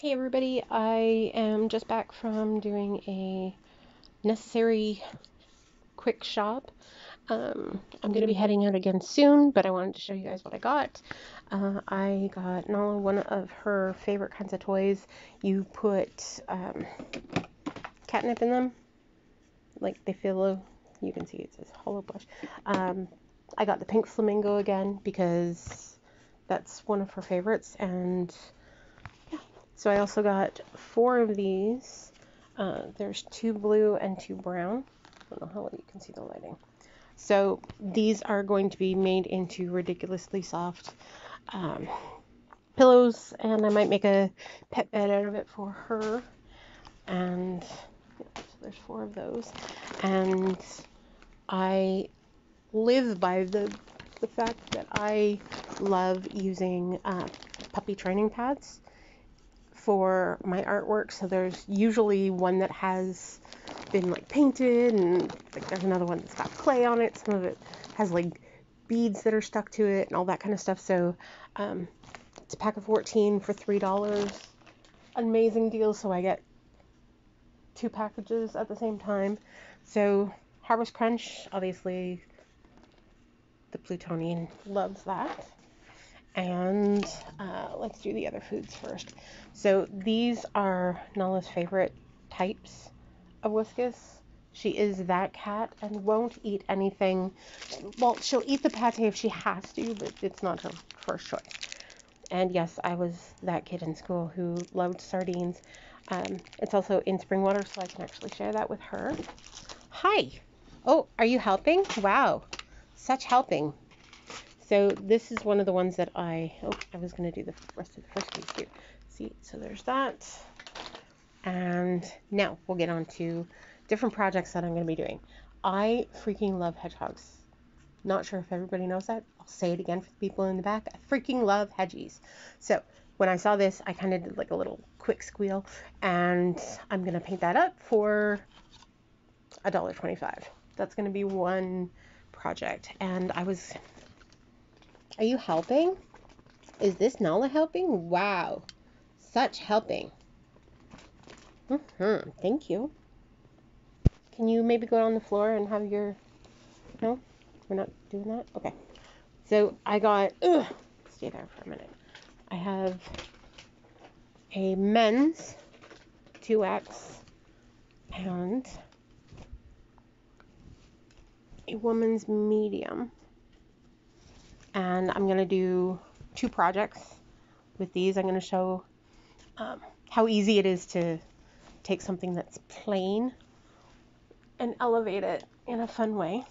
Hey everybody, I am just back from doing a necessary quick shop. Um, I'm going to be heading out again soon, but I wanted to show you guys what I got. Uh, I got Nala one of her favorite kinds of toys. You put um, catnip in them, like they feel, you can see it says hollow blush. Um, I got the pink flamingo again because that's one of her favorites and so I also got four of these. Uh, there's two blue and two brown. I don't know how well you can see the lighting. So these are going to be made into ridiculously soft um, pillows, and I might make a pet bed out of it for her. And yeah, so there's four of those. And I live by the the fact that I love using uh, puppy training pads for my artwork. So there's usually one that has been like painted and like there's another one that's got clay on it. Some of it has like beads that are stuck to it and all that kind of stuff. So um, it's a pack of 14 for $3. Amazing deal. So I get two packages at the same time. So Harvest Crunch, obviously the Plutonian loves that and uh, let's do the other foods first. So these are Nala's favorite types of Whiskas. She is that cat and won't eat anything. Well, she'll eat the pate if she has to, but it's not her first choice. And yes, I was that kid in school who loved sardines. Um, it's also in spring water, so I can actually share that with her. Hi. Oh, are you helping? Wow. Such helping. So this is one of the ones that I, oh, I was going to do the rest of the first piece here. See, so there's that. And now we'll get on to different projects that I'm going to be doing. I freaking love hedgehogs. Not sure if everybody knows that. I'll say it again for the people in the back. I freaking love hedgies. So when I saw this, I kind of did like a little quick squeal. And I'm going to paint that up for $1.25. That's going to be one project. And I was are you helping? Is this Nala helping? Wow. Such helping. Mm-hmm. Thank you. Can you maybe go on the floor and have your... No? We're not doing that? Okay. So I got... Ugh, stay there for a minute. I have a men's 2X and a woman's medium and I'm going to do two projects with these. I'm going to show um, how easy it is to take something that's plain and elevate it in a fun way.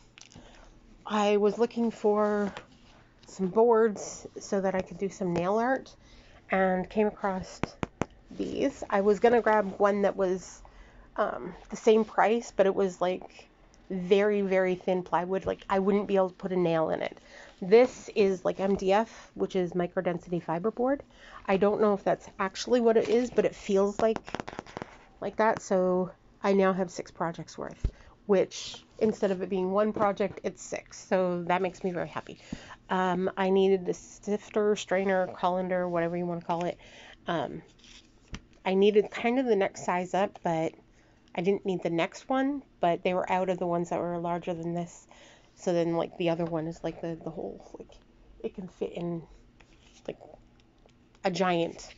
I was looking for some boards so that I could do some nail art and came across these. I was going to grab one that was um, the same price, but it was like very, very thin plywood. Like I wouldn't be able to put a nail in it. This is like MDF, which is micro density fiberboard. I don't know if that's actually what it is, but it feels like like that. So I now have six projects worth, which instead of it being one project, it's six. So that makes me very happy. Um, I needed the sifter, strainer, colander, whatever you want to call it. Um, I needed kind of the next size up, but I didn't need the next one, but they were out of the ones that were larger than this. So then like the other one is like the, the whole, like it can fit in like a giant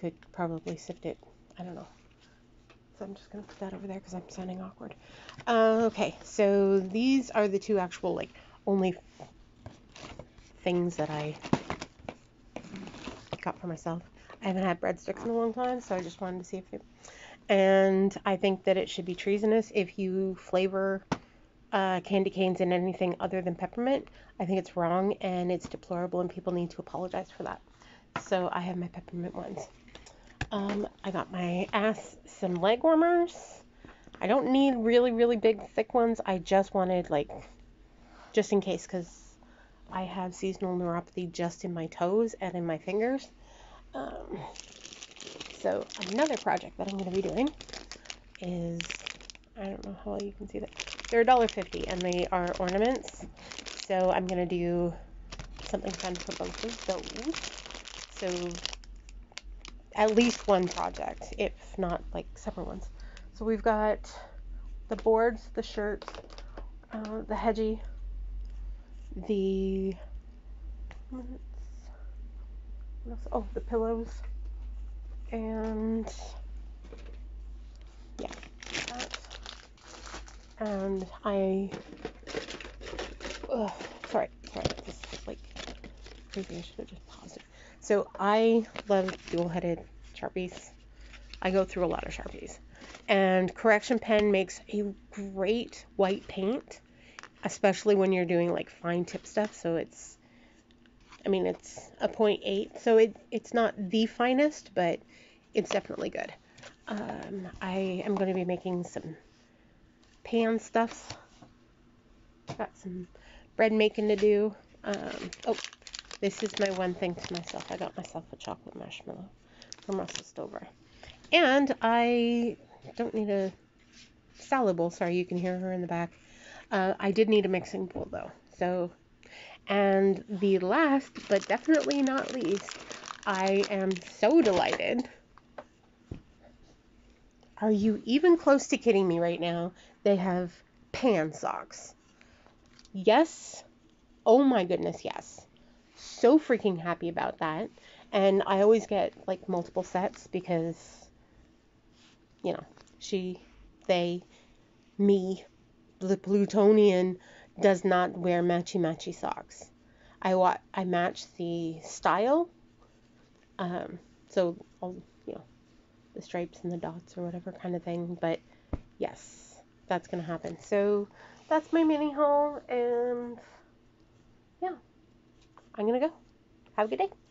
could probably sift it. I don't know. So I'm just going to put that over there because I'm sounding awkward. Uh, okay, so these are the two actual like only things that I got for myself. I haven't had breadsticks in a long time, so I just wanted to see if it... And I think that it should be treasonous if you flavor uh, candy canes in anything other than peppermint. I think it's wrong and it's deplorable and people need to apologize for that. So I have my peppermint ones. Um, I got my ass some leg warmers. I don't need really, really big, thick ones. I just wanted, like, just in case, because I have seasonal neuropathy just in my toes and in my fingers. Um, so another project that I'm going to be doing is, I don't know how well you can see that. They're $1.50 and they are ornaments. So I'm to do something fun for both of those. So at least one project, if not like separate ones. So we've got the boards, the shirts, uh, the hedgie, the oh the pillows, and yeah, that. And I, ugh, sorry, sorry, this is like crazy. I should have just paused it. So I love dual-headed sharpies. I go through a lot of sharpies, and correction pen makes a great white paint, especially when you're doing like fine tip stuff. So it's, I mean, it's a 0.8, so it it's not the finest, but it's definitely good. Um, I am going to be making some pan stuffs. Got some bread making to do. Um, oh, this is my one thing to myself. I got myself a chocolate marshmallow from Russell Stover. And I don't need a salad bowl. Sorry, you can hear her in the back. Uh, I did need a mixing bowl though. So, and the last but definitely not least, I am so delighted are you even close to kidding me right now? They have pan socks. Yes. Oh my goodness, yes. So freaking happy about that. And I always get like multiple sets because, you know, she, they, me, the Plutonian does not wear matchy matchy socks. I wa- I match the style. Um, so I'll the stripes and the dots or whatever kind of thing. But yes, that's going to happen. So that's my mini haul. And yeah, I'm going to go. Have a good day.